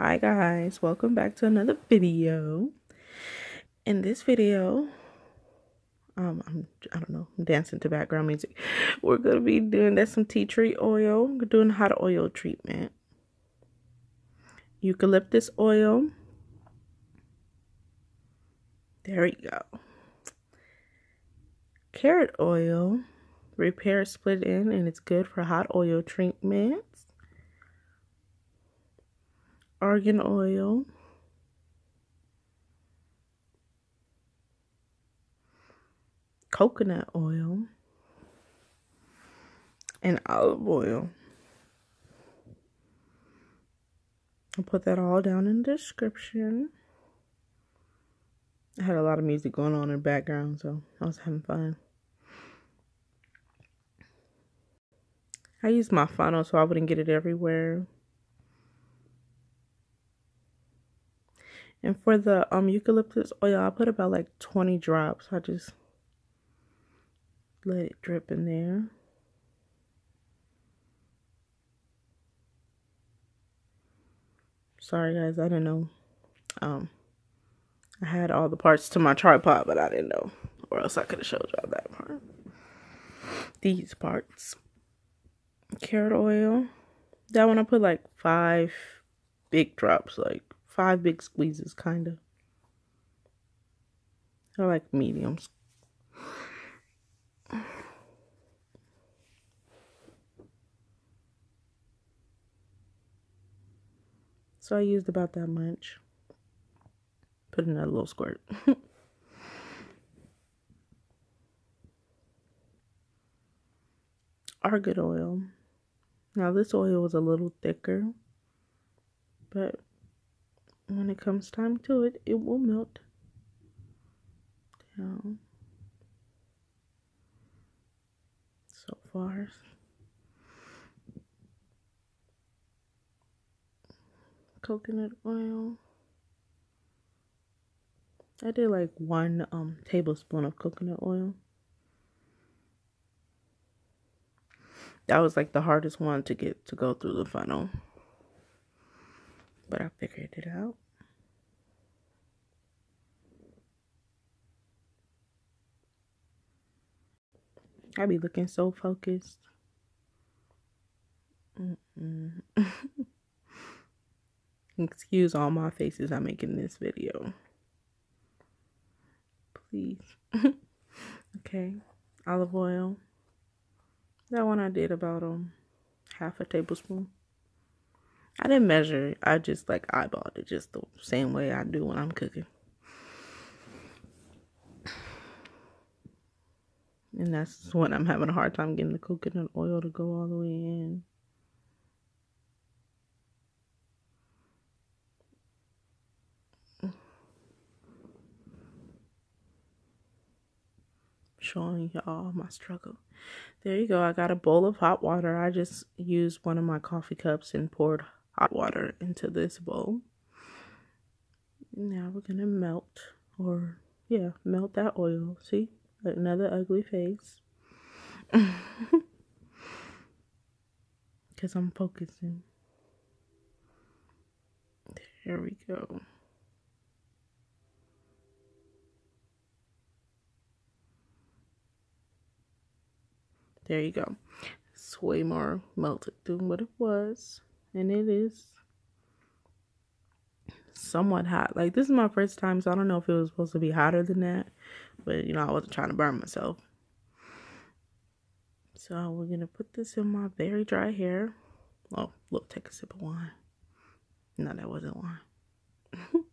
Hi guys, welcome back to another video. In this video, um, I'm, I don't know, I'm dancing to background music. We're to be doing that some tea tree oil. We're doing hot oil treatment. Eucalyptus oil. There we go. Carrot oil. Repair split in and it's good for hot oil treatments. Argan oil. Coconut oil. And olive oil. I'll put that all down in the description. I had a lot of music going on in the background, so I was having fun. I used my funnel so I wouldn't get it everywhere. And for the um eucalyptus oil, I put about like 20 drops. I just let it drip in there. Sorry guys, I didn't know. Um I had all the parts to my tripod, but I didn't know. Or else I could have showed y'all that part. These parts carrot oil. That one I put like five big drops, like five big squeezes, kind of. I like mediums. So I used about that much. Put in a little squirt. Argan oil. Now this oil was a little thicker, but when it comes time to it, it will melt down. So far. Coconut oil. I did like one um tablespoon of coconut oil. that was like the hardest one to get to go through the funnel. But I figured it out. I be looking so focused. Mm -mm. Excuse all my faces I make in this video. Please. okay. Olive oil. That one I did about um half a tablespoon. I didn't measure it. I just like eyeballed it just the same way I do when I'm cooking. And that's when I'm having a hard time getting the coconut oil to go all the way in. Showing y'all my struggle. There you go. I got a bowl of hot water. I just used one of my coffee cups and poured hot water into this bowl. Now we're going to melt or yeah, melt that oil. See? Another ugly face. Because I'm focusing. There we go. There you go. It's way more melted than what it was. And it is somewhat hot. Like, this is my first time, so I don't know if it was supposed to be hotter than that. But, you know, I wasn't trying to burn myself. So, we're to put this in my very dry hair. Oh, look, take a sip of wine. No, that wasn't wine.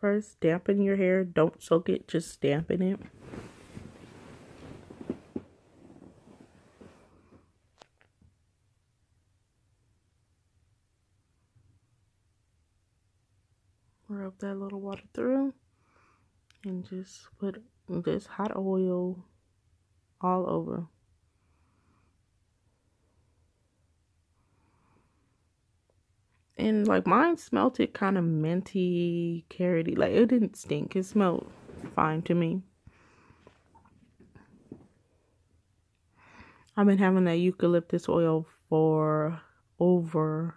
First, dampen your hair. Don't soak it, just dampen it. Rub that little water through and just put this hot oil all over. And like mine smelled it kind of minty, carroty. Like it didn't stink. It smelled fine to me. I've been having that eucalyptus oil for over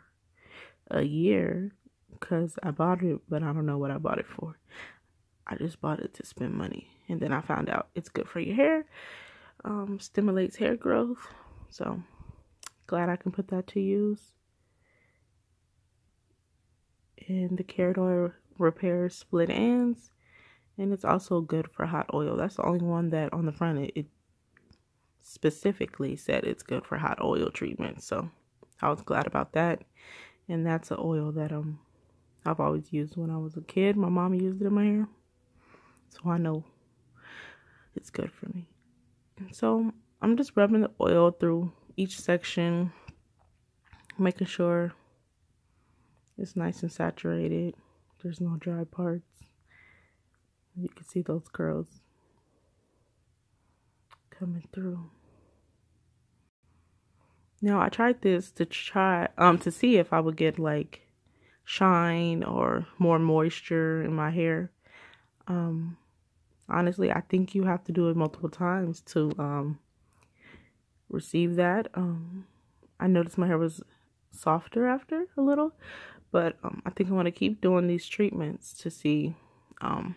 a year because I bought it, but I don't know what I bought it for. I just bought it to spend money. And then I found out it's good for your hair, um, stimulates hair growth. So glad I can put that to use. And the carrot oil repairs split ends. And it's also good for hot oil. That's the only one that on the front it, it specifically said it's good for hot oil treatment. So I was glad about that. And that's an oil that um I've always used when I was a kid. My mom used it in my hair. So I know it's good for me. And so I'm just rubbing the oil through each section, making sure it's nice and saturated. There's no dry parts. You can see those curls coming through. Now I tried this to try um to see if I would get like shine or more moisture in my hair. Um honestly, I think you have to do it multiple times to um receive that. Um I noticed my hair was softer after a little, but um I think I want to keep doing these treatments to see um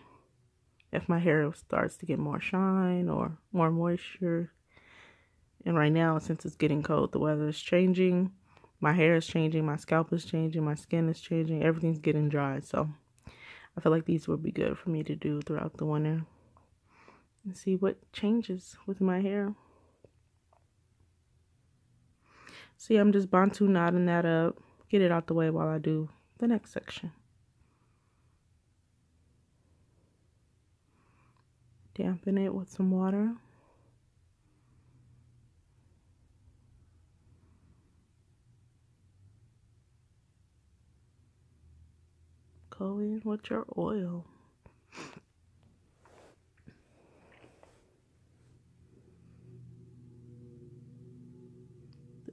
if my hair starts to get more shine or more moisture and right now, since it's getting cold, the weather is changing. My hair is changing. My scalp is changing. My skin is changing. Everything's getting dry. So I feel like these would be good for me to do throughout the winter. And see what changes with my hair. See, I'm just Bantu knotting that up. Get it out the way while I do the next section. Dampen it with some water. Go in with your oil.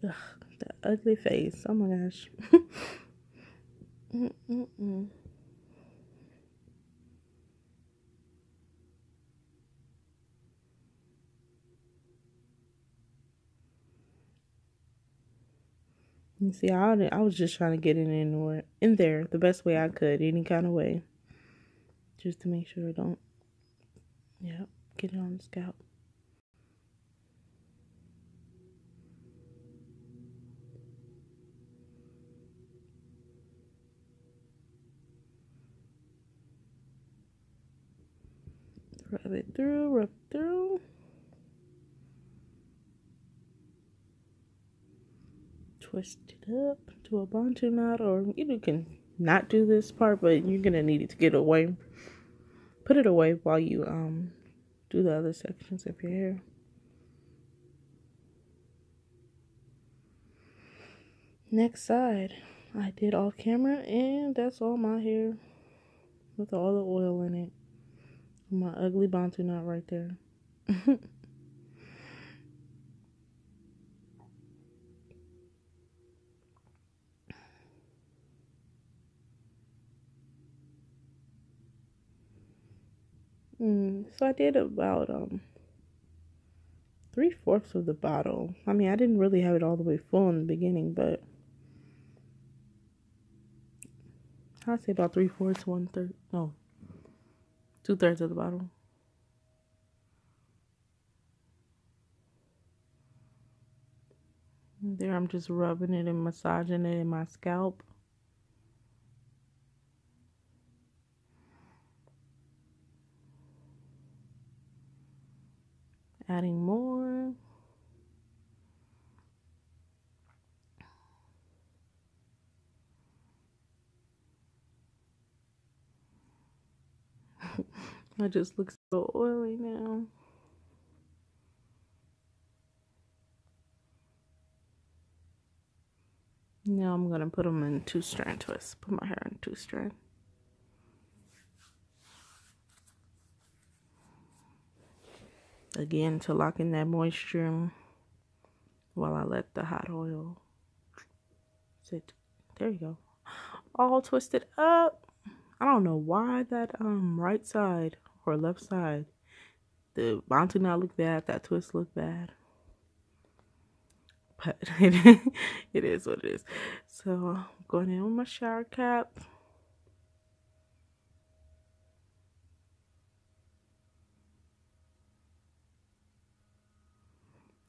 Ugh, ugly face. Oh my gosh. mm -mm -mm. You see, I, I was just trying to get it in, in there the best way I could, any kind of way. Just to make sure I don't, yeah, get it on the scalp. Rub it through, rub through. twist it up to a bantu knot or you can not do this part but you're gonna need it to get away. Put it away while you um do the other sections of your hair. Next side. I did off camera and that's all my hair with all the oil in it my ugly bantu knot right there Mm, so I did about um three fourths of the bottle. I mean, I didn't really have it all the way full in the beginning, but I'd say about three fourths, one third, no, two thirds of the bottle. there, I'm just rubbing it and massaging it in my scalp. adding more. I just look so oily now. Now I'm going to put them in two strand twists. Put my hair in two strand. again to lock in that moisture while I let the hot oil sit. There you go. All twisted up. I don't know why that um right side or left side, the Bantu knot look bad, that twist look bad. but it, it is what it is. So I'm going in with my shower cap.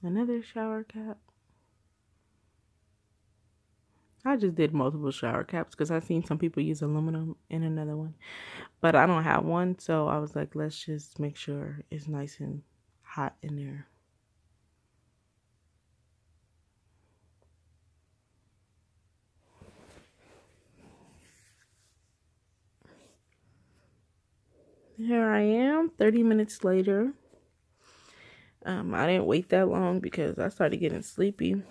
Another shower cap. I just did multiple shower caps because I've seen some people use aluminum in another one. But I don't have one, so I was like, let's just make sure it's nice and hot in there. Here I am, 30 minutes later. Um, I didn't wait that long because I started getting sleepy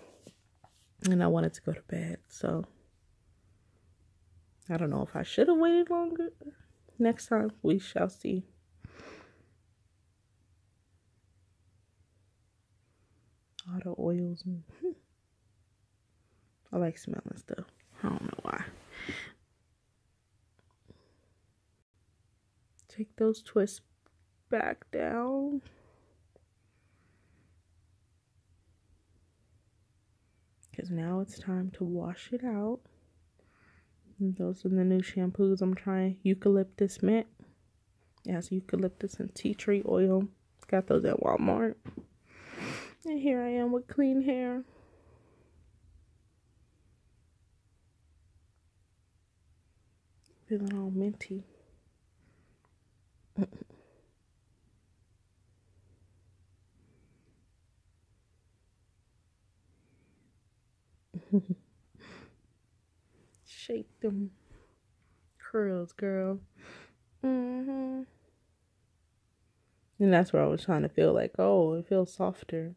and I wanted to go to bed. So I don't know if I should have waited longer. Next time we shall see. All the oils. And, hmm. I like smelling stuff. I don't know why. Take those twists back down. Because now it's time to wash it out. And those are the new shampoos I'm trying. Eucalyptus mint. Has eucalyptus and tea tree oil. Got those at Walmart. And here I am with clean hair. Feeling all minty. Shake them curls, girl. Mm-hmm. And that's where I was trying to feel like, oh, it feels softer.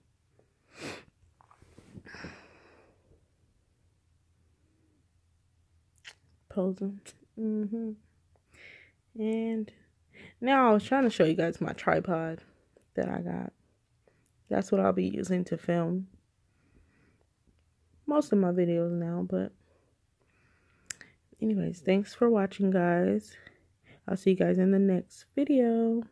Posing. Mm-hmm. And now I was trying to show you guys my tripod that I got. That's what I'll be using to film most of my videos now, but anyways, thanks for watching, guys. I'll see you guys in the next video.